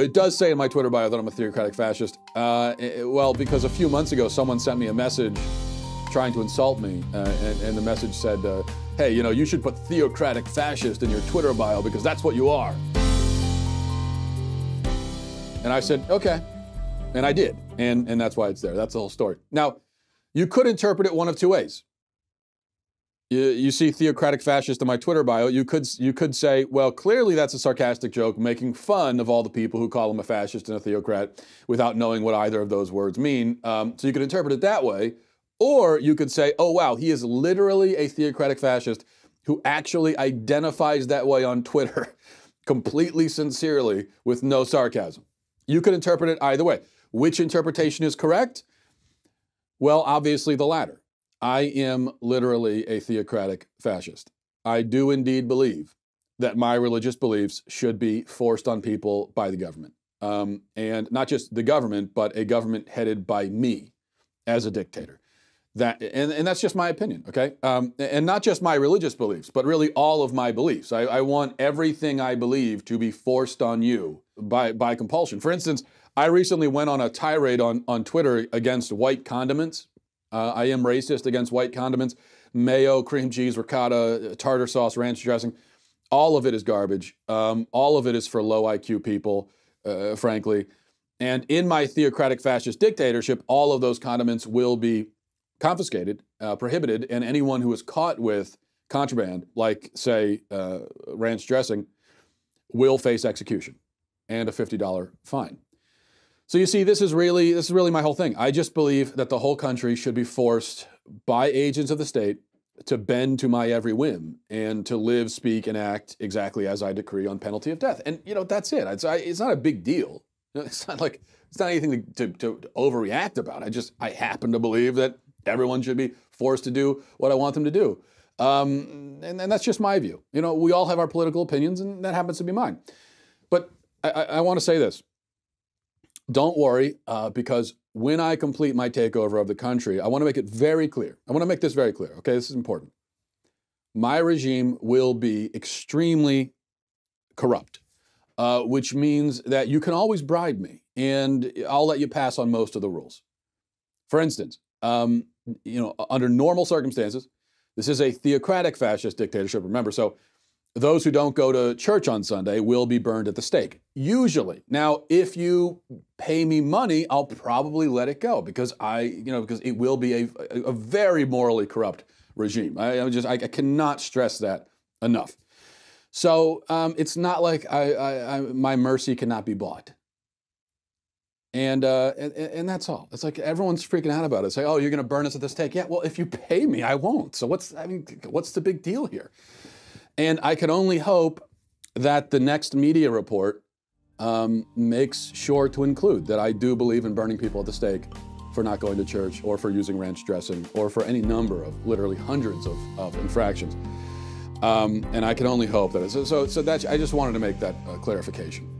It does say in my Twitter bio that I'm a theocratic fascist. Uh, it- well, because a few months ago, someone sent me a message trying to insult me, uh, and, and the message said, uh, "Hey, you know, you should put theocratic fascist in your Twitter bio because that's what you are." And I said, "Okay," and I did, and and that's why it's there. That's the whole story. Now, you could interpret it one of two ways. You, you see theocratic fascist in my Twitter bio. You could you could say, well, clearly that's a sarcastic joke, making fun of all the people who call him a fascist and a theocrat without knowing what either of those words mean. Um, so you could interpret it that way, or you could say, oh wow, he is literally a theocratic fascist who actually identifies that way on Twitter, completely sincerely with no sarcasm. You could interpret it either way. Which interpretation is correct? Well, obviously the latter. I am literally a theocratic fascist. I do indeed believe that my religious beliefs should be forced on people by the government. Um, and not just the government, but a government headed by me as a dictator. That, and, and that's just my opinion, okay? Um, and not just my religious beliefs, but really all of my beliefs. I, I want everything I believe to be forced on you by, by compulsion. For instance, I recently went on a tirade on, on Twitter against white condiments. Uh, I am racist against white condiments, mayo, cream cheese, ricotta, tartar sauce, ranch dressing. All of it is garbage. Um, all of it is for low IQ people, uh, frankly. And in my theocratic fascist dictatorship, all of those condiments will be confiscated, uh, prohibited, and anyone who is caught with contraband, like, say, uh, ranch dressing, will face execution and a $50 fine. So you see, this is really this is really my whole thing. I just believe that the whole country should be forced by agents of the state to bend to my every whim and to live, speak, and act exactly as I decree on penalty of death. And you know that's it. It's, I, it's not a big deal. It's not like it's not anything to, to, to overreact about. I just I happen to believe that everyone should be forced to do what I want them to do. Um, and, and that's just my view. You know, we all have our political opinions, and that happens to be mine. But I, I, I want to say this. Don't worry, uh, because when I complete my takeover of the country, I want to make it very clear. I want to make this very clear, okay? This is important. My regime will be extremely corrupt, uh, which means that you can always bribe me and I'll let you pass on most of the rules. For instance, um, you know, under normal circumstances, this is a theocratic fascist dictatorship, remember, so those who don't go to church on Sunday will be burned at the stake. Usually. Now, if you pay me money, I'll probably let it go because I, you know, because it will be a, a very morally corrupt regime. I, I just, I, I cannot stress that enough. So um, it's not like I, I, my mercy cannot be bought. And, uh, and, and that's all. It's like everyone's freaking out about it. Say, oh, you're going to burn us at the stake. Yeah, well, if you pay me, I won't. So what's, I mean, what's the big deal here? And I can only hope that the next media report um, makes sure to include that I do believe in burning people at the stake for not going to church or for using ranch dressing or for any number of literally hundreds of, of infractions. Um, and I can only hope that. So, so, so that's, I just wanted to make that uh, clarification.